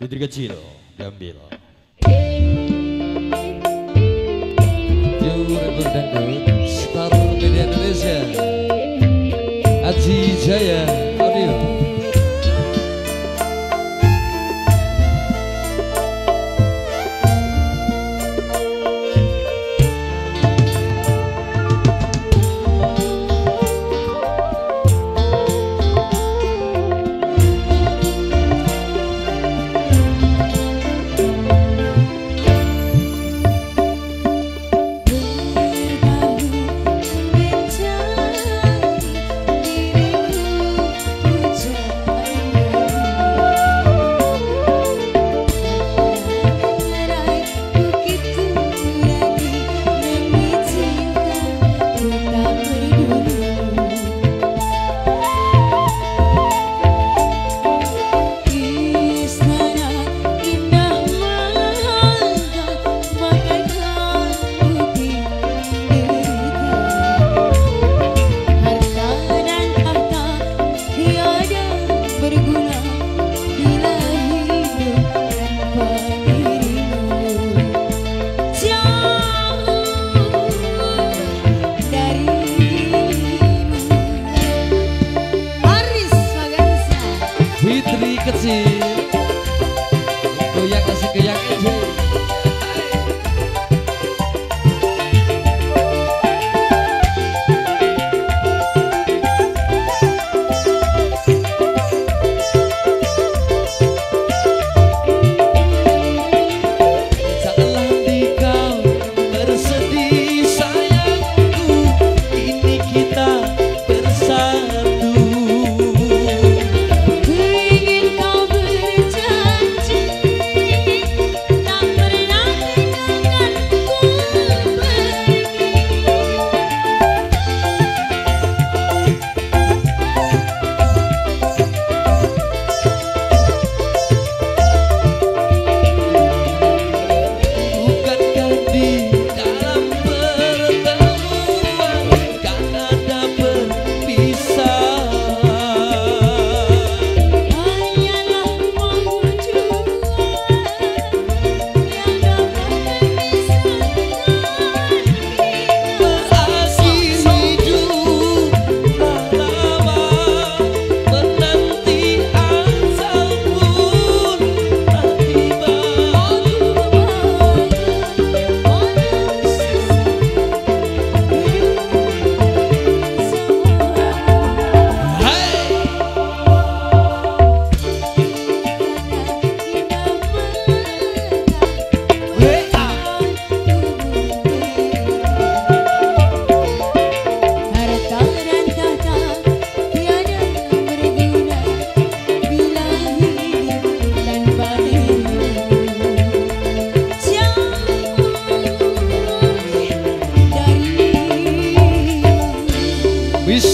Putri kecil, Gambil. Jur berdangdut, Star Media Indonesia, Aji Jaya Pero ya casi que ya quise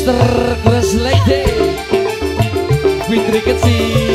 Mr. Gresleide Fitri Kecil